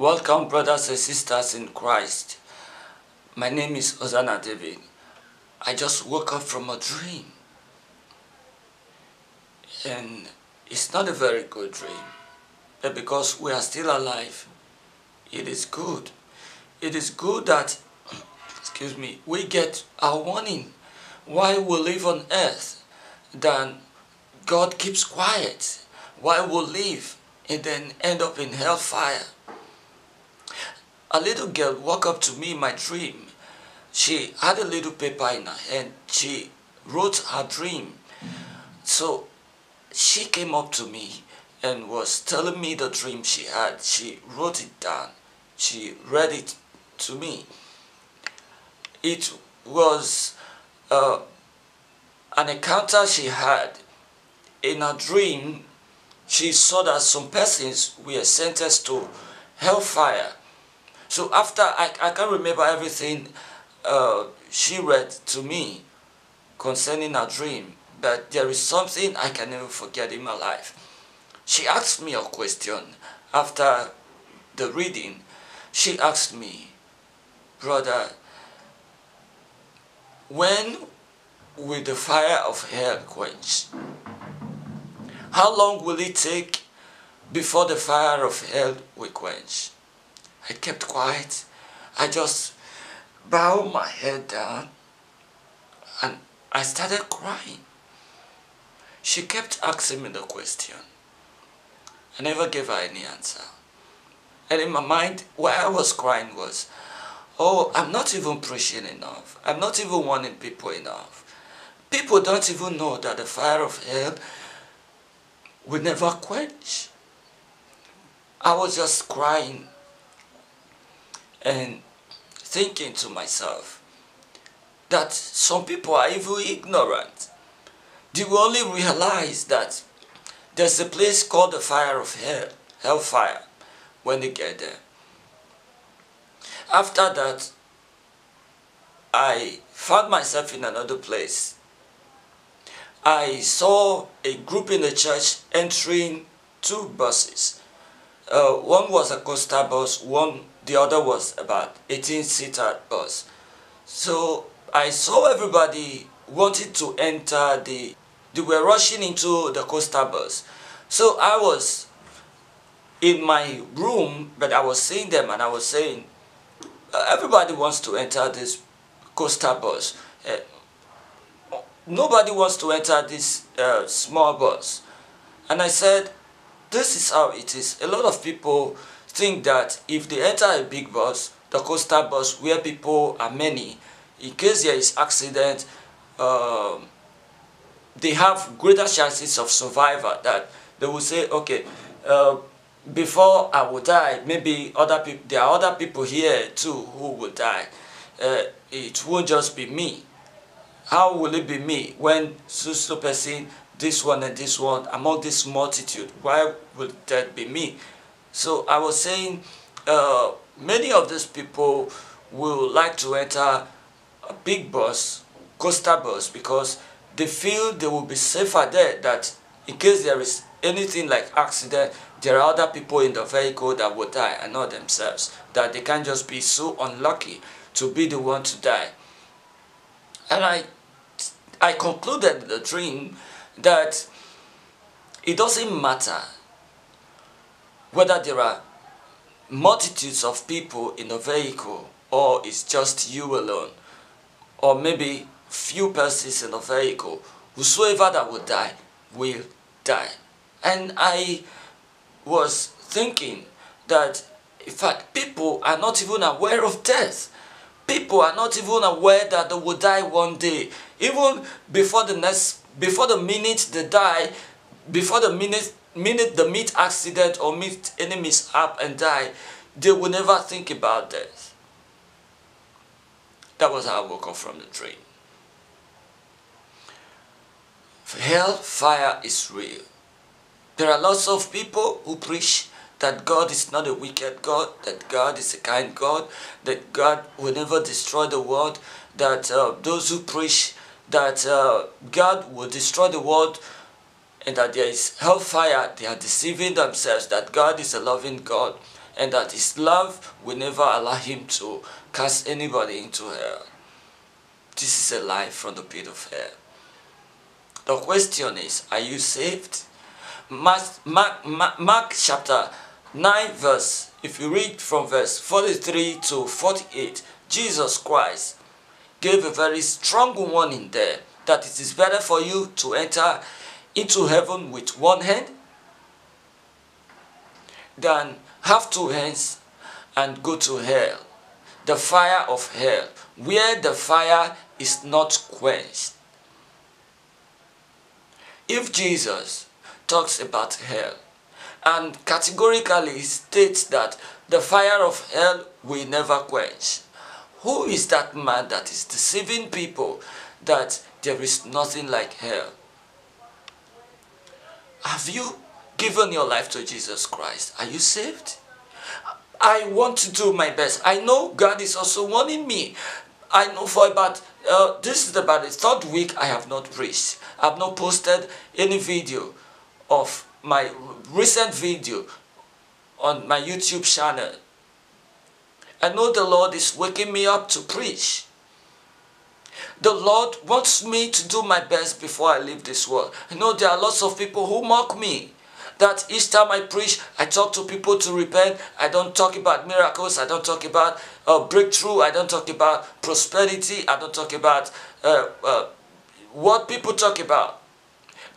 Welcome, brothers and sisters in Christ. My name is Hosanna David. I just woke up from a dream. And it's not a very good dream. But because we are still alive, it is good. It is good that, excuse me, we get our warning while we live on earth. Then God keeps quiet while we live and then end up in hellfire. A little girl woke up to me in my dream. She had a little paper in her hand. She wrote her dream. So she came up to me and was telling me the dream she had. She wrote it down. She read it to me. It was uh, an encounter she had in a dream. She saw that some persons were sentenced to hellfire. So after I, I can't remember everything uh, she read to me concerning her dream, but there is something I can never forget in my life. She asked me a question after the reading. She asked me, brother, when will the fire of hell quench? How long will it take before the fire of hell will quench? I kept quiet. I just bowed my head down and I started crying. She kept asking me the question. I never gave her any answer. And in my mind, why I was crying was, oh, I'm not even preaching enough. I'm not even warning people enough. People don't even know that the fire of hell will never quench. I was just crying and thinking to myself that some people are even ignorant. They will only realize that there's a place called the fire of hell, hellfire, when they get there. After that, I found myself in another place. I saw a group in the church entering two buses. Uh, one was a coaster bus, one the other was about 18 seater bus. So I saw everybody wanted to enter the, they were rushing into the coaster bus. So I was in my room, but I was seeing them and I was saying, uh, everybody wants to enter this coaster bus. Uh, nobody wants to enter this uh, small bus. And I said, this is how it is. A lot of people think that if they enter a big bus, the coaster bus where people are many, in case there is accident, um, they have greater chances of survival that they will say, okay, uh, before I will die, maybe other people, there are other people here too who will die. Uh, it won't just be me. How will it be me when so so person, this one and this one, among this multitude, why would that be me? So I was saying uh, many of these people will like to enter a big bus, coaster bus, because they feel they will be safer there that in case there is anything like accident, there are other people in the vehicle that will die and not themselves. That they can't just be so unlucky to be the one to die. And I, I concluded the dream that it doesn't matter whether there are multitudes of people in a vehicle or it's just you alone or maybe few persons in a vehicle whosoever that will die will die. And i was thinking that in fact people are not even aware of death. People are not even aware that they will die one day. Even before the next before the minute they die before the minute minute the meet accident or meet any mishap and die, they will never think about death. That was how I woke up from the dream. Hell fire is real. There are lots of people who preach that God is not a wicked God, that God is a kind God, that God will never destroy the world, that uh, those who preach that uh, God will destroy the world and that there is hellfire, they are deceiving themselves that God is a loving God and that his love will never allow him to cast anybody into hell. This is a lie from the pit of hell. The question is, are you saved? Mark, Mark, Mark, Mark chapter 9 verse, if you read from verse 43 to 48, Jesus Christ gave a very strong warning there that it is better for you to enter into heaven with one hand than have two hands and go to hell, the fire of hell, where the fire is not quenched. If Jesus talks about hell and categorically states that the fire of hell will never quench, who is that man that is deceiving people that there is nothing like hell? Have you given your life to Jesus Christ? Are you saved? I want to do my best. I know God is also warning me. I know for about, uh, this is about the third week I have not preached. I have not posted any video of my recent video on my YouTube channel. I know the Lord is waking me up to preach. The Lord wants me to do my best before I leave this world. I know there are lots of people who mock me. That each time I preach, I talk to people to repent. I don't talk about miracles. I don't talk about uh, breakthrough. I don't talk about prosperity. I don't talk about uh, uh, what people talk about.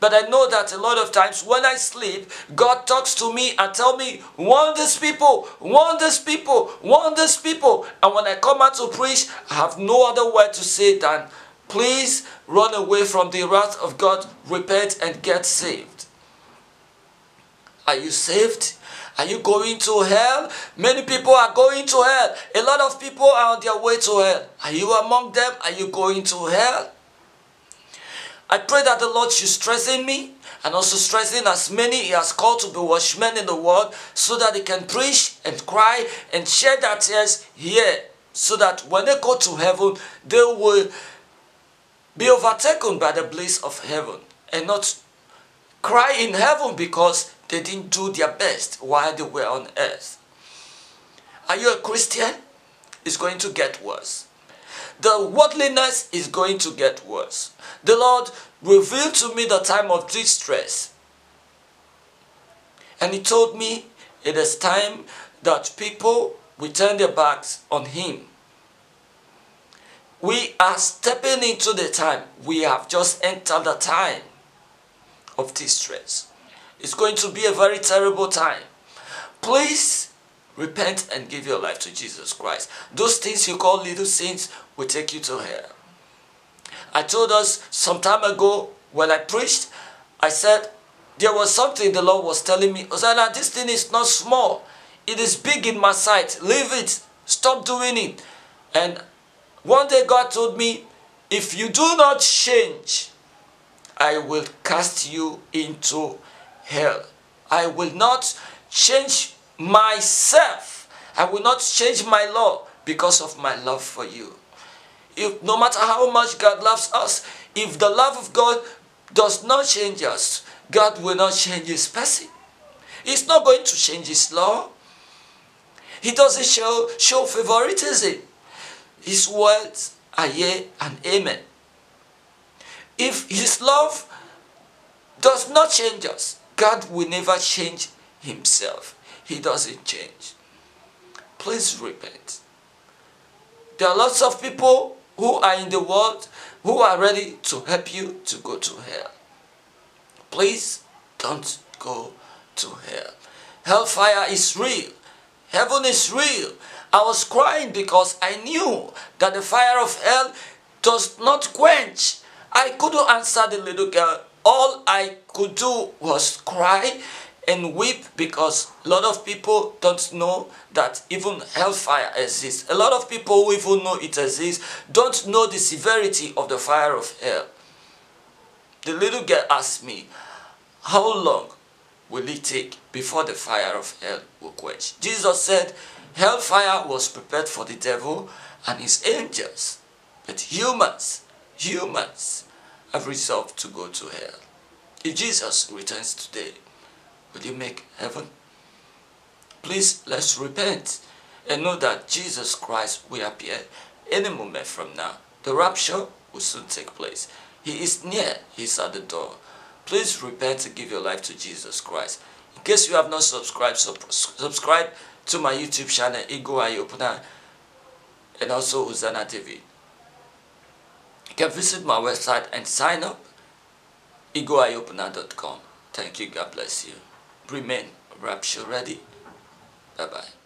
But I know that a lot of times when I sleep, God talks to me and tell me, warn these people, warn these people, warn these people. And when I come out to preach, I have no other word to say than, please run away from the wrath of God, repent and get saved. Are you saved? Are you going to hell? Many people are going to hell. A lot of people are on their way to hell. Are you among them? Are you going to hell? I pray that the Lord should strengthen me and also strengthen as many He has called to be watchmen in the world so that they can preach and cry and shed their tears here so that when they go to heaven, they will be overtaken by the bliss of heaven and not cry in heaven because they didn't do their best while they were on earth. Are you a Christian? It's going to get worse the worldliness is going to get worse. The Lord revealed to me the time of distress. And He told me it is time that people will turn their backs on Him. We are stepping into the time. We have just entered the time of distress. It's going to be a very terrible time. Please repent and give your life to Jesus Christ. Those things you call little sins will take you to hell. I told us some time ago when I preached, I said there was something the Lord was telling me. Hosanna, this thing is not small. It is big in my sight. Leave it. Stop doing it. And one day God told me, if you do not change, I will cast you into hell. I will not change myself. I will not change my law because of my love for you. If no matter how much God loves us, if the love of God does not change us, God will not change his person. He's not going to change his law. He doesn't show, show favoritism. His words are yea and amen. If his love does not change us, God will never change himself. He doesn't change. Please repent. There are lots of people who are in the world who are ready to help you to go to hell. Please don't go to hell. Hellfire is real. Heaven is real. I was crying because I knew that the fire of hell does not quench. I couldn't answer the little girl. All I could do was cry and weep because a lot of people don't know that even hellfire exists. A lot of people who even know it exists don't know the severity of the fire of hell. The little girl asked me, how long will it take before the fire of hell will quench? Jesus said, hellfire was prepared for the devil and his angels. But humans, humans have resolved to go to hell. If Jesus returns today, Will you make heaven? Please, let's repent and know that Jesus Christ will appear any moment from now. The rapture will soon take place. He is near. He's at the door. Please repent and give your life to Jesus Christ. In case you have not subscribed, sub subscribe to my YouTube channel, Eagle Eye Opener, and also Uzana TV. You can visit my website and sign up, eagleeyeopener.com. Thank you. God bless you. Remain rapture ready. Bye-bye.